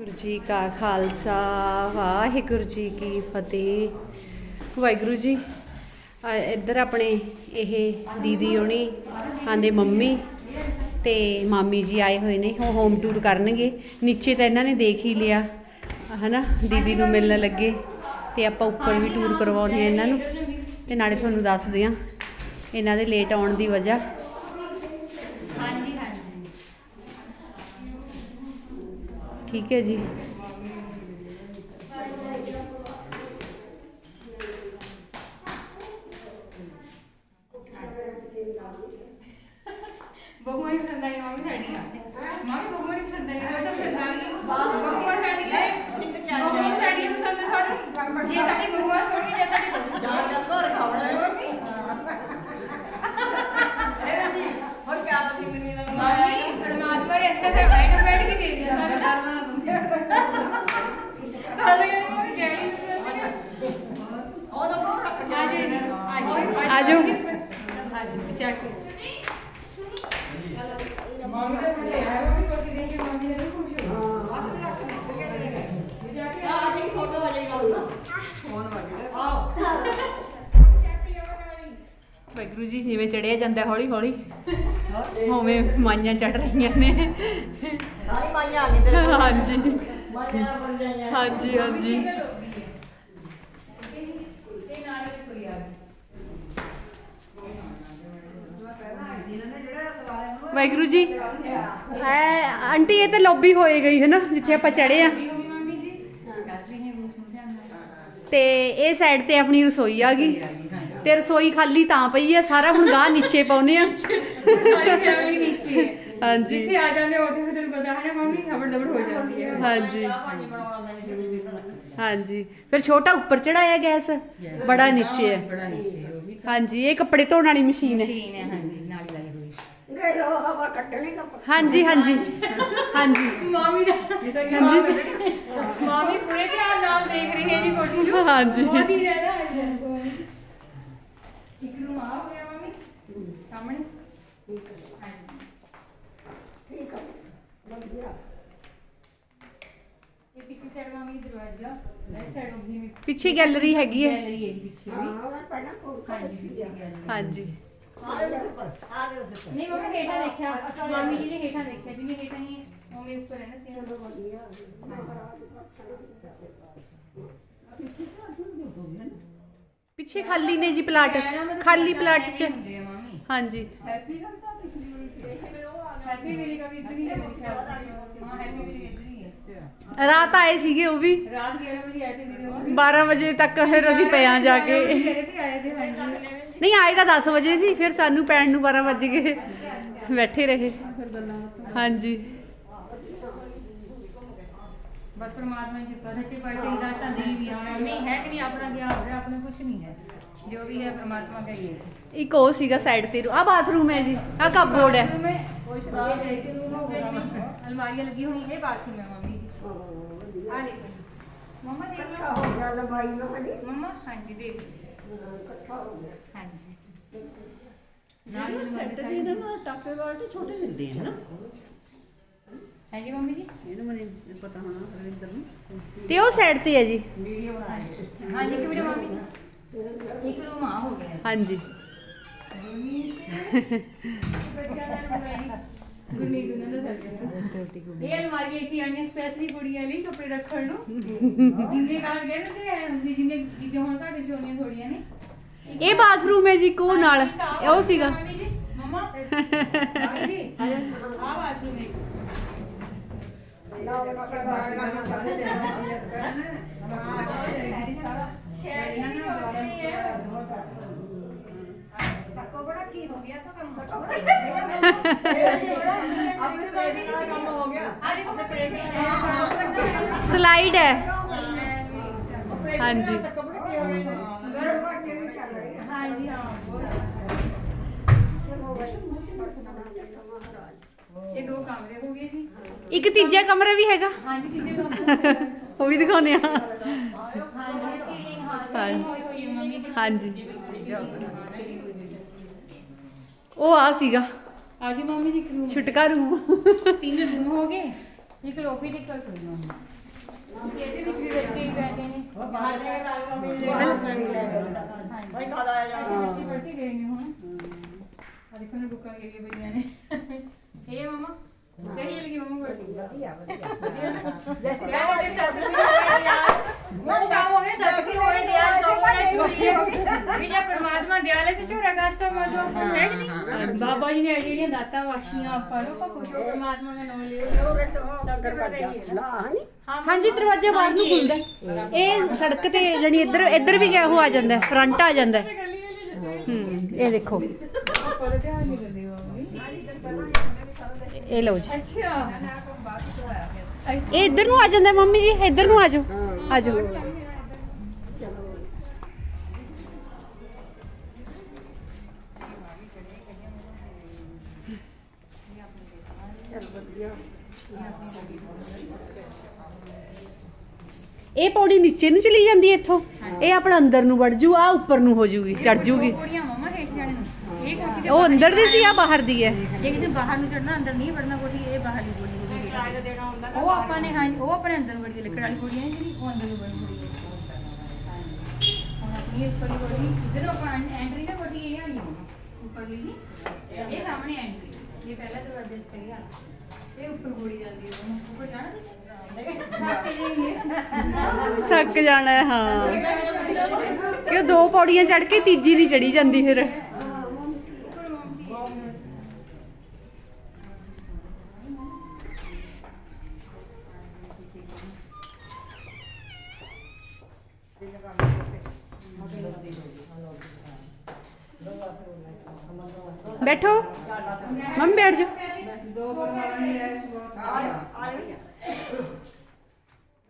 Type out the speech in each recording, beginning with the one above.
ਵਾਹਿਗੁਰੂ ਜੀ ਕਾ ਖਾਲਸਾ, ਵਾਹਿਗੁਰੂ ਜੀ ਕੀ ਫਤਿਹ। ਵਾਹਿਗੁਰੂ ਜੀ ਇੱਧਰ ਆਪਣੇ ਇਹ ਦੀਦੀ ਹੋਣੀ ਆਂਦੇ ਮੰਮੀ ਤੇ ਮਾਮੀ ਜੀ ਆਏ ਹੋਏ ਨੇ, ਉਹ ਹੋਮ ਟੂਰ ਕਰਨਗੇ। ਨੀਚੇ ਤਾਂ ਇਹਨਾਂ ਨੇ ਦੇਖ ਹੀ ਲਿਆ, ਹਨਾ, ਦੀਦੀ ਨੂੰ ਮਿਲਣ ਲੱਗੇ ਤੇ ਆਪਾਂ ਉੱਪਰ ਵੀ ਟੂਰ ਕਰਵਾਉਣੇ ਆ ਇਹਨਾਂ ਨੂੰ। ਤੇ ਨਾਲੇ ਤੁਹਾਨੂੰ ਦੱਸਦੇ ਆ ਇਹਨਾਂ ਦੇ ਲੇਟ ਆਉਣ ਦੀ ਵਜ੍ਹਾ। ਠੀਕ ਹੈ ਜੀ। ਬਹੁਆਂ ਹੀ ਪਸੰਦ ਆਈ ਮੰਮੀ ਸਾਡੀਆਂ ਮੰਮੀ ਬਹੁਆਂ ਹੀ ਪਸੰਦ ਆਈ ਉਹ ਤਾਂ ਪਸੰਦ ਆਈ ਵਾਹਿਗੁਰੂ ਜੀ, ਜਿਵੇਂ ਚੜਿਆ ਜਾਂਦਾ ਹੌਲੀ ਹੌਲੀ। ਹੋਵੇਂ ਮਾਈਆਂ ਚੜ ਰਹੀਆਂ ਨੇ। ਹਾਂਜੀ। ਹਾਂਜੀ ਹਾਂਜੀ। ਤੇ ਨਾਲ ਹੀ ਰਸੋਈ ਆ ਵਾਹਿਗੁਰੂ ਜੀ, ਐ, ਆਂਟੀ, ਇਹ ਤਾਂ ਲੌਬੀ ਹੋਏ ਗਈ ਹੈ ਨਾ ਜਿੱਥੇ ਆਪਾਂ ਚੜੇ ਆ ਮੰਮੀ ਜੀ ਦੱਸ ਰਹੀ ਹੈ ਬਹੁਤ ਸਮਝਾਉਂਦਾ ਤੇ ਇਹ ਸਾਈਡ ਤੇ ਆਪਣੀ ਰਸੋਈ ਆ ਗਈ। ਤੇ ਰਸੋਈ ਖਾਲੀ ਤਾਂ ਪਈ ਆ ਸਾਰਾ ਹੁਣ ਗਾਹ ਨੀਚੇ ਪਾਉਨੇ ਆ। ਸਾਰੀ ਫੈਮਿਲੀ ਨੀਚੇ ਹੈ ਹਾਂਜੀ। ਜਿੱਥੇ ਆ ਜਾਂਦੇ ਉੱਥੇ ਫਿਰ ਤੈਨੂੰ ਪਤਾ ਹੈ ਨਾ ਮੰਮੀ ਖਬਰ ਦਬੜ ਹੋ ਜਾਂਦੀ ਹੈ ਹਾਂਜੀ। ਹਾਂਜੀ। ਫਿਰ ਛੋਟਾ ਉੱਪਰ ਚੜਾਇਆ ਗੈਸ? ਬੜਾ ਨੀਚੇ ਹੈ ਬੜਾ ਨੀਚੇ ਹਾਂਜੀ ਇਹ ਕੱਪੜੇ ਧੋਣ ਵਾਲੀ ਮਸ਼ੀਨ ਹੈ। ਮਸ਼ੀਨ ਹੈ ਹਾਂਜੀ ਨਾਲ ਹੀ ਲਾਈ ਹੋਈ। ਹਾਂਜੀ ਹਾਂਜੀ। ਹਾਂਜੀ। ਮਾਮੀ ਦਾ ਹਾਂਜੀ। ਮਾਮੀ ਦੇਖ ਰਹੀ ਹੈ ਜੀ ਕੋਟੂ ਨੂੰ ਹਾਂਜੀ ਬਹੁਤ ਹੀ ਜ਼ਿਆਦਾ ਇੱਕ ਨੂੰ ਆ ਹੋ ਗਿਆ ਮਾਮੀ ਸਾਹਮਣੇ ਹਾਂਜੀ ਇਹ ਪਿੱਛੇ ਸਾਈਡ ਮਾਮੀ ਦਰਵਾਜ਼ਾ ਇਹ ਸਾਈਡ ਉਹ ਵੀ ਪਿੱਛੇ ਗੈਲਰੀ ਹੈਗੀ ਹੈ ਗੈਲਰੀ ਹੈ ਪਿੱਛੇ ਵੀ ਹਾਂਜੀ ਪਿੱਛੇ ਗੈਲਰੀ ਹਾਂਜੀ ਨਹੀਂ ਮੰਮੀ ਹੇਠਾਂ ਦੇਖਿਆ ਮਾਮੀ ਜੀ ਨੇ ਹੇਠਾਂ ਦੇਖਿਆ ਜਿਵੇਂ ਹੇਠਾਂ ਹੀ ਮੰਮੀ ਉੱਪਰ ਹੈ ਨਾ ਸੇਮ ਪਿੱਛੇ ਖਾਲੀ ਨੇ ਜੀ ਪਲਾਟ। ਖਾਲੀ ਪਲਾਟ ਚ। ਹਾਂਜੀ। ਹੈਪੀ ਮੇਰੀ ਦਾ ਵੀ ਇੱਧਰ ਹੀ ਹੈ ਮੇਰੇ ਖਿਆਲ ਨਾਲ। ਹਾਂ ਹੈਪੀ ਮੇਰੀ ਇੱਧਰ ਹੀ ਹੈ ਰਾਤ ਆਏ ਸੀਗੇ ਉਹ ਵੀ। ਰਾਤ 11 ਵਜੇ ਆਏ ਤੇ ਦੀਦੀ ਉਹ 12 ਵਜੇ ਤੱਕ ਫਿਰ ਅਸੀਂ ਪਏ ਹਾਂ ਜਾ ਕੇ। ਨਹੀਂ ਆਏ ਤਾਂ 10 ਵਜੇ ਸੀ ਫਿਰ ਸਾਨੂੰ ਪੈਣ ਨੂੰ 12 ਵਜ ਗਏ। ਬੈਠੇ ਰਹੇ। ਹਾਂਜੀ। ਬਸ ਪ੍ਰਮਾਤਮਾ ਦੀ ਕਿਰਪਾ ਸੱਚੇ ਪਾਤਸ਼ਾਹ ਦਾ ਤਾਂ ਨਹੀਂ ਵੀ ਆਉਣਾ। ਨਹੀਂ ਹੈ ਕਿ ਨਹੀਂ ਆਪਣਾ ਗਿਆ ਹੋ ਰਿਹਾ ਆਪਣੇ ਕੁਝ ਨਹੀਂ ਹੈ। ਜੋ ਵੀ ਹੈ ਪ੍ਰਮਾਤਮਾ ਦਾ ਹੀ ਹੈ। ਇੱਕ ਉਹ ਸੀਗਾ ਸਾਈਡ ਤੇ ਆ ਬਾਥਰੂਮ ਹੈ ਜੀ ਆ ਕਪਬੋਰਡ ਹੈ। ਕੋਈ ਸ਼ਰਾਬ ਡਰੈਸਿੰਗ ਰੂਮ ਹੋ ਗਿਆ ਅਲਮਾਰੀਆਂ ਲੱਗੀ ਹੋਈ ਹੈ ਬਾਥਰੂਮ ਹੈ ਮੰਮੀ ਜੀ। ਆ ਦੇਖੋ ਮੰਮਾ ਦੇਖ ਲਓ। ਹੋ ਗਿਆ ਲੰਬਾਈ ਲੋ ਹਾਂਜੀ ਮੰਮਾ ਹਾਂਜੀ ਦੇਖ ਇਕੱਠਾ ਹੋ ਗਿਆ। ਹਾਂਜੀ। ਨਾਲ ਸੈਟ ਦੇ ਨਾ ਟਾਪੇ ਵਾਲੇ ਛੋਟੇ ਮਿਲਦੇ ਹਨ? ਨਾ ਹੈ ਮੰਮੀ ਜੀ? ਇਹਨੂੰ ਮੈਨੂੰ ਪਤਾ ਹੋਣਾ ਰਵਿੰਦਰ ਨੂੰ। ਤੇ ਉਹ ਸਾਈਡ ਤੇ ਹੈ ਜੀ। ਵੀਡੀਓ ਬਣਾ ਰਹੇ ਹਾਂ। ਜੀ ਇੱਕ ਵੀਡੀਓ ਮੰਮੀ ਇੱਕ ਰੂਮ ਆ ਹੋ ਗਿਆ। ਹਾਂਜੀ। ਗੁਰਨੀ ਗੁਨਾ ਦਾ ਸਰਕਲ ਇਹ ਅਲਮਾਰੀ ਇੱਥੇ ਆਣੀ ਸਪੈਸ਼ਲੀ ਕੁੜੀਆਂ ਲਈ ਕੱਪੜੇ ਰੱਖਣ ਨੂੰ। ਜਿੰਨੇ ਕਾਲ ਗਏ ਤੇ ਜਿੰਨੇ ਚੀਜ਼ਾਂ ਹੁਣ ਘਾਟੇ ਬਾਥਰੂਮ ਹੈ ਜੀ ਕੋ ਸੀਗਾ। ਸਲਾਈਡ ਹੈ ਹਾਂਜੀ ਹਾਂਜੀ ਹਾਂ ਇਹ ਦੋ ਕਮਰੇ ਹੋ ਗਏ ਜੀ ਇੱਕ ਤੀਜਾ ਕਮਰਾ ਵੀ ਹੈਗਾ ਹਾਂਜੀ ਤੀਜੇ ਕਮਰੇ ਉਹ ਵੀ ਦਿਖਾਉਨੇ ਆ ਹਾਂਜੀ ਸੀਲਿੰਗ ਹਾਂ ਸੀਲਿੰਗ ਹੋਈ ਹੋਈ ਹੈ ਮੰਮੀ ਜੀ ਹਾਂਜੀ ਉਹ ਆ ਸੀਗਾ ਆ ਜੀ ਮੰਮੀ ਜੀ ਇੱਕ ਰੂਮ ਛੁਟਕਾ ਰੂਮ ਤਿੰਨ ਰੂਮ ਹੋ ਗਏ ਇੱਕ ਲੋਫੀ ਦੀ ਕਰ ਸੁਣੀ ਹੁੰਦੀ ਇਹਦੇ ਵਿੱਚ ਵੀ ਬੱਚੇ ਹੀ ਬੈਠੇ ਨੇ ਜਹਾਂ ਭਾਈ ਖਾਦਾ ਆ ਬੱਚੇ ਬੈਠੇ ਗਏ ਨੇ ਹੁਣ ਆ ਦੇਖੋ ਨੇ ਬੁੱਕਾਂ ਕੇ ਕੇ ਪਈਆਂ ਨੇ ਇਹ ਮਮਾ ਕਿਹੜੀ ਲੱਗੀ ਮਮਾ ਕੋਲ ਵਧੀਆ ਵਧੀਆ ਯਾਰ ਇਹ ਸੱਤ ਵੀ ਹੋਏ ਯਾਰ ਉਹ ਕੰਮ ਹੋ ਗਿਆ ਸੱਤ ਵੀ ਹੋਏ ਨੇ ਯਾਰ ਦੋ ਬੜਾ ਚੁੜੀ ਵੀ ਜੇ ਪਰਮਾਤਮਾ ਦਿਆਲੇ ਤੇ ਝੋਰਾ ਗਾਸਤਾ ਮਾਰੋ ਹੈ ਕਿ ਨਹੀਂ ਬਾਬਾ ਜੀ ਨੇ ਜਿਹੜੀਆਂ ਦਾਤਾਂ ਬਖਸ਼ੀਆਂ ਆਪਾਂ ਨੂੰ ਆਪਾਂ ਖੁਸ਼ ਹੋ ਪਰਮਾਤਮਾ ਦਾ ਨਾਮ ਲਿਓ ਹਾਂਜੀ ਦਰਵਾਜ਼ਾ ਬਾਹਰ ਨੂੰ ਖੁੱਲਦਾ। ਇਹ ਸੜਕ ਤੇ ਜਣੀ ਇੱਧਰ ਇੱਧਰ ਵੀ ਗਿਆ ਉਹ ਆ ਜਾਂਦਾ ਫਰੰਟ ਆ ਜਾਂਦਾ ਹੈ। ਇਹ ਦੇਖੋ ਆਪਾਂ ਧਿਆਨ ਨਹੀਂ ਦਿੰਦੇ ਇਹ ਲਓ ਜੀ। ਅੱਛਾ। ਇਹ ਇੱਧਰ ਨੂੰ ਆ ਜਾਂਦਾ ਮੰਮੀ ਜੀ ਇੱਧਰ ਨੂੰ ਆ ਜਾਓ। ਆ ਜਾਓ। ਇਹ ਪੌੜੀ ਨੀਚੇ ਨੂੰ ਚਲੀ ਜਾਂਦੀ ਇੱਥੋਂ। ਇਹ ਆਪਣਾ ਅੰਦਰ ਨੂੰ ਵੜ ਜੂ ਆ ਉੱਪਰ ਨੂੰ ਹੋ ਜੂਗੀ ਚੜ ਜੂਗੀ ਕੋੜੀਆਂ ਮਮਾ ਹੇਠ ਜਾਣੇ ਨੂੰ ਇਹ ਕੋਠੀ ਦੇ ਉਹ ਅੰਦਰ ਦੀ ਸੀ ਆ ਬਾਹਰ ਦੀ ਹੈ? ਜੇ ਕਿਸੇ ਬਾਹਰ ਨੂੰ ਚੜਨਾ ਅੰਦਰ ਨਹੀਂ ਵੜਨਾ ਕੋਠੀ ਇਹ ਬਾਹਰ ਦੀ ਕੋਠੀ ਉਹ ਆਪਾਂ ਨੇ ਹਾਂ ਉਹ ਆਪਣੇ ਅੰਦਰ ਵੜ ਕੇ ਲੱਕੜ ਵਾਲੀ ਕੋਠੀ ਹੈ ਜਿਹੜੀ ਉਹ ਅੰਦਰ ਨੂੰ ਵੜ ਗਈ ਹੁਣ ਆਪਣੀ ਦੀ ਕੋਠੀ ਇਧਰ ਆਪਾਂ ਐਂਟਰੀ ਨਾ ਕੋਠੀ ਇਹ ਵਾਲੀ ਹੋਣਾ। ਉੱਪਰ ਦੀ ਨੀ। ਇਹ ਸਾਹਮਣੇ ਐਂਟਰੀ ਇਹ ਪਹਿਲਾ ਦਰਵਾਜ਼ਾ ਤੇ ਆ। ਇਹ ਉੱਪਰ ਗੋੜੀ ਜਾਂਦੀ ਹੈ ਉਹਨੂੰ ਉੱਪਰ ਜਾਣਾ ਥੱਕ ਜਾਣਾ ਹੈ, ਹਾਂ। ਕਿਉਂ ਦੋ ਪੌੜੀਆਂ ਚੜ ਕੇ ਤੀਜੀ ਨਹੀਂ ਚੜੀ ਜਾਂਦੀ ਫਿਰ? ਬੈਠੋ। ਮੰਮੀ ਬੈਠ ਜਾਓ।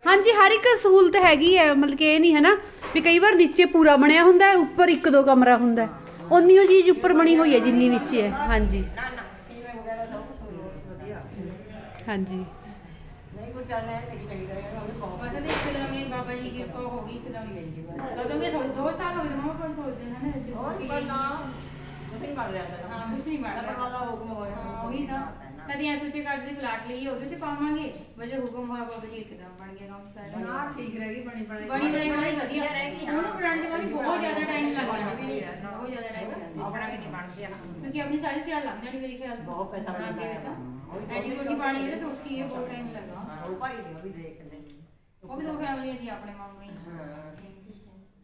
ਹਾਂਜੀ ਹਰ ਇੱਕ ਸਹੂਲਤ ਹੈਗੀ ਹੈ ਮਤਲਬ ਕਿ ਇਹ ਨਹੀਂ ਹੈ ਨਾ ਵੀ ਕਈ ਵਾਰ ਨੀਚੇ ਪੂਰਾ ਬਣਿਆ ਹੁੰਦਾ ਹੈ ਉੱਪਰ ਇੱਕ ਦੋ ਕਮਰਾ ਹੁੰਦਾ ਹੈ। ਉਨੀ ਉਹ ਚੀਜ਼ ਉੱਪਰ ਬਣੀ ਹੋਈ ਹੈ ਜਿੰਨੀ ਨੀਚੇ ਹੈ। ਹਾਂਜੀ। ਹਾਂਜੀ। ਬਸ ਇਹਦੇ ਇੱਕਦਮ ਹੀ ਬਾਬਾ ਜੀ ਕਿਰਪਾ ਹੋ ਗਈ ਇੱਕਦਮ ਹੀ ਗਈ ਬਸ ਦੇ ਦੋ ਸਾਲ ਹੋ ਗਏ ਮਮਾ ਕੋਲ ਸੋਚਦੇ ਨੇ ਨਾ ਅਸੀਂ। ਹੋਰ ਪਰ ਨਾ। ਨਹੀਂ ਬਣ ਰਿਹਾ ਹਾਂ ਕੁਛ ਨਹੀਂ ਬਣ ਰਿਹਾ ਦਾ ਹੁਕਮ ਹੋਇਆ ਹਾਂ ਉਹੀ ਤਾਂ ਕਦੀ ਐ ਸੋਚੇ ਕਰਦੇ ਪਲਾਟ ਲਈ ਉਹਦੇ ਤੇ ਪਾਵਾਂਗੇ। ਵਜੇ ਹੁਕਮ ਹੋਇਆ ਬਾਬਾ ਜੀ ਇੱਕਦਮ ਬਣ ਗਿਆ ਕੰਮ ਸਾਰਾ। ਨਾ ਠੀਕ ਰਹਿ ਗਈ ਬਣੀ ਬਣਾਈ। ਬਣੀ ਬਣੀ ਬਣੀ ਵਧੀਆ। ਰਹਿ ਗਈ ਉਹਨੂੰ ਬਣਾਉਣ ਚ ਵਾਲੀ ਬਹੁਤ ਜ਼ਿਆਦਾ ਟਾਈਮ ਲੱਗ ਜਾਣਾ ਬਹੁਤ ਜ਼ਿਆਦਾ ਟਾਈਮ ਜਾਣਾ ਤਰ੍ਹਾਂ ਨਹੀਂ ਬਣਦੇ ਆ ਕਿਉਂਕਿ ਆਪਣੀ ਸਾਰੀ ਸਿਆਲ ਲੱਗ ਜਾਣੀ ਮੇਰੇ ਖਿਆਲ ਬਹੁਤ ਪੈਸਾ ਬਣਾ ਕੇ ਤਾਂ ਐਡੀ ਰੋਟੀ ਪਾਣੀ ਜਿਹੜਾ ਸੋਚਦੀ ਹੈ ਬਹੁਤ ਟਾਈਮ ਲੱਗਾ ਉਹ ਭਾਈ ਨੇ ਉਹ ਵੀ ਦੇਖ ਲੈ ਉਹ ਵੀ ਦੋ ਫੈਮਲੀਆਂ ਦੀ ਆਪਣੇ ਮਾਮੇ ਪਰਮਾਤਮਾ ਖੁਸ਼ ਰੱਖੇ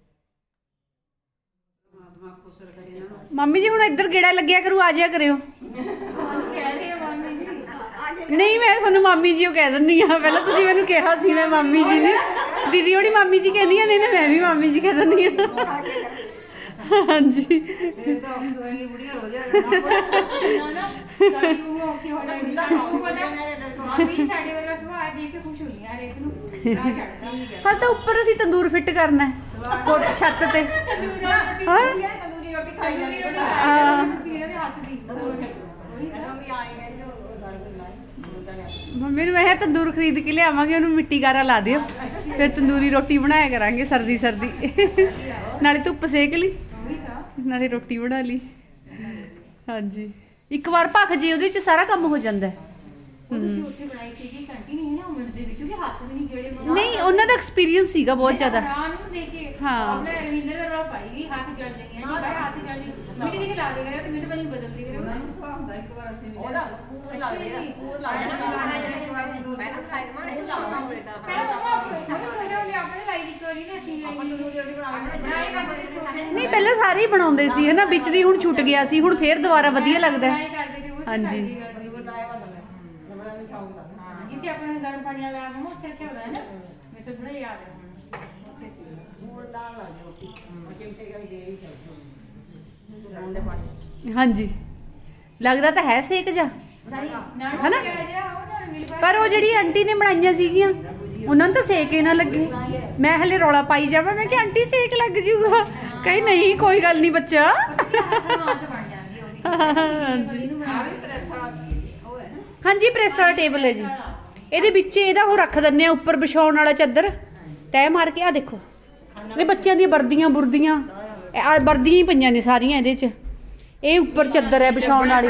ਇਹਨਾਂ ਨੂੰ ਮੰਮੀ ਜੀ ਹੁਣ ਇੱਧਰ ਗੇੜਾ ਲੱਗਿਆ ਕਰੂ ਆ ਜਾਇਆ ਕਰਿਓ। ਨਹੀਂ ਮੈਂ ਤੁਹਾਨੂੰ ਮਾਮੀ ਜੀ ਉਹ ਕਹਿ ਦਿੰਦੀ ਆ। ਪਹਿਲਾਂ ਤੁਸੀਂ ਮੈਨੂੰ ਕਿਹਾ ਸੀ ਮੈਂ ਮਾਮੀ ਜੀ ਨੇ। ਦੀਦੀ ਉਹਦੀ ਮਾਮੀ ਜੀ ਕਹਿੰਦੀਆਂ ਨੇ ਨਾ ਮੈਂ ਵੀ ਮਾਮੀ ਜੀ ਕਹਿ ਦਿੰਦੀ ਆ। ਹਾਂਜੀ। ਇਹ ਤਾਂ ਔਖੀ ਹੋਏਗੀ ਬੁੜੀਆਂ ਰੋਜ਼ ਆ ਜਾਣਾ ਨਾ। ਨਾ ਸਾਡੀ ਉਹ ਔਖੀ ਹੋ ਜਾਣੀ ਸਾਨੂੰ ਪਤਾ ਮਾਮੀ ਸਾਡੇ ਵਰਗਾ ਸੁਭਾਅ ਦੇਖ ਕੇ ਖੁਸ਼ ਹੁੰਦੀਆਂ ਹਰੇਕ ਨੂੰ ਰਾਹ ਛੱਡਦਾ ਹਲ ਤਾਂ ਉੱਪਰ ਅਸੀਂ ਤੰਦੂਰ ਫਿੱਟ ਕਰਨਾ ਹੈ। ਛੱਤ ਤੇ। ਤੰਦੂਰੀ ਰੋਟੀ ਹਾਂ? ਤੰਦੂਰੀ ਰੋਟੀ ਖਾਈ ਹਾਂ। ਹੱਥ ਦੀ। ਹੈ ਜੋ ਮੰਮੀ ਨੂੰ ਮੈਂ ਕਿਹਾ ਤੰਦੂਰ ਖਰੀਦ ਕੇ ਲਿਆਵਾਂਗੇ ਉਹਨੂੰ ਮਿੱਟੀ ਗਾਰਾ ਲਾ ਦਿਓ। ਫਿਰ ਤੰਦੂਰੀ ਰੋਟੀ ਬਣਾਇਆ ਕਰਾਂਗੇ ਸਰਦੀ ਸਰਦੀ। ਨਾਲੇ ਧੁੱਪ ਸੇਕ ਲਈ। ਨਾਲੇ ਰੋਟੀ ਬਣਾ ਲਈ। ਹਾਂਜੀ। ਇੱਕ ਵਾਰ ਭਖ ਜੇ ਉਹਦੇ ਚ ਸਾਰਾ ਕੰਮ ਹੋ ਜਾਂਦਾ। ਹੈ ਉਹ ਤੁਸੀਂ ਉੱਥੇ ਬਣਾਈ ਸੀਗੀ ਘੰਟੀ ਨਹੀਂ ਹੈ ਨਾ ਉਮਰ ਦੇ ਵਿੱਚ ਉਹਦੇ ਹੱਥ ਵੀ ਨਹੀਂ ਜਿਹੜੇ ਬਣਾ ਨਹੀਂ ਉਹਨਾਂ ਦਾ ਐਕਸਪੀਰੀਅੰਸ ਸੀਗਾ ਬਹੁਤ ਜ਼ਿਆਦਾ। ਹੈਰਾਨ ਨੂੰ ਦੇਖ ਕੇ ਹਾਂ। ਉਹਨਾਂ ਨੂੰ ਇੱਕ ਵਾਰ ਅਸੀਂ ਇੱਕ ਵਾਰ ਮੈਂ ਮਾਰੇ ਲਾਉਣਾ। ਪਹਿਲਾਂ ਮਮਾ ਆਪਣੇ ਛੋਟੇ ਹੁੰਦੇ ਆਪਣੇ ਲਾਈ ਦੀ ਕੋਰੀ ਨਾ ਅਸੀਂ ਆਪਾਂ ਨੂੰ ਰੋਟੀ ਬਣਾਉਣੀ ਬਣਾਏ ਕਰਦੇ ਤੇ ਛੋਟੇ ਨਹੀਂ ਪਹਿਲਾਂ ਸਾਰੇ ਹੀ ਬਣਾਉਂਦੇ ਸੀ ਹਨਾ? ਵਿੱਚ ਦੀ ਹੁਣ ਛੁੱਟ ਗਿਆ ਸੀ ਹੁਣ ਫੇਰ ਦੁਬਾਰਾ ਵਧੀਆ ਲੱਗਦਾ। ਹਾਂਜੀ। ਜਿੱਥੇ ਆਪਾਂ ਨੇ ਗਰਮ ਪਾਣੀ ਵਾਲਾ ਮਮਾ ਉੱਥੇ ਰੱਖਿਆ ਹੁੰਦਾ ਹੈ ਨਾ ਮੈਨੂੰ ਥੋੜਾ ਯਾਦ ਹੈ। ਹਾਂਜੀ। ਲੱਗਦਾ ਤਾਂ ਹੈ ਸੇਕ ਜਾ ਨਹੀਂ ਨਾ ਹਨਾ? ਪਰ ਉਹ ਜਿਹੜੀ ਆਂਟੀ ਨੇ ਬਣਾਈਆਂ ਸੀਗੀਆਂ ਉਹਨਾਂ ਨੂੰ ਤਾਂ ਸੇਕ ਹੀ ਨਾ ਲੱਗੇ। ਮੈਂ ਹਲੇ ਰੌਲਾ ਪਾਈ ਜਾਵਾਂ ਮੈਂ ਕਿ ਆਂਟੀ ਸੇਕ ਲੱਗ ਜੂਗਾ। ਕਹੀ ਨਹੀਂ ਕੋਈ ਗੱਲ ਨਹੀਂ ਬੱਚਾ। ਹਾਂਜੀ। ਪ੍ਰੈਸ ਵਾਲਾ ਟੇਬਲ ਹੈ ਜੀ। ਇਹਦੇ ਵਿੱਚ ਇਹਦਾ ਉਹ ਰੱਖ ਦਿੰਨੇ ਆ ਉੱਪਰ ਵਿਛਾਉਣ ਵਾਲਾ ਚੱਦਰ। ਤੈ ਮਾਰ ਕੇ ਆ ਦੇਖੋ। ਇਹ ਬੱਚਿਆਂ ਦੀਆਂ ਵਰਦੀਆਂ ਬੁਰਦੀਆਂ। ਆ ਵਰਦੀਆਂ ਹੀ ਪਈਆਂ ਨੇ ਸਾਰੀਆਂ ਇਹਦੇ 'ਚ। ਇਹ ਉੱਪਰ ਚੱਦਰ ਹੈ ਵਿਛਾਉਣ ਵਾਲੀ।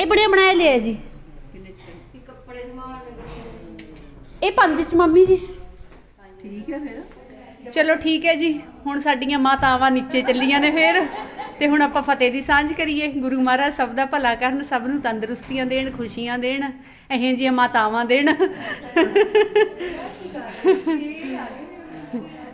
ਇਹ ਬੜੀਆ ਬਣਾਇਆ ਲਿਆ ਜੀ। ਇਹ ਪੰਜ ਚ ਮੰਮੀ ਜੀ। ਠੀਕ ਹੈ ਫਿਰ। ਚਲੋ ਠੀਕ ਹੈ ਜੀ ਹੁਣ ਸਾਡੀਆਂ ਮਾਤਾਵਾਂ ਨੀਚੇ ਚੱਲੀਆਂ ਨੇ ਫੇਰ। ਤੇ ਹੁਣ ਆਪਾਂ ਫਤਿਹ ਦੀ ਸਾਂਝ ਕਰੀਏ। ਗੁਰੂ ਮਹਾਰਾਜ ਸਭ ਦਾ ਭਲਾ ਕਰਨ ਸਭ ਨੂੰ ਤੰਦਰੁਸਤੀਆਂ ਦੇਣ ਖੁਸ਼ੀਆਂ ਦੇਣ ਇਹੋ ਜਿਹੀਆਂ ਮਾਤਾਵਾਂ ਦੇਣ।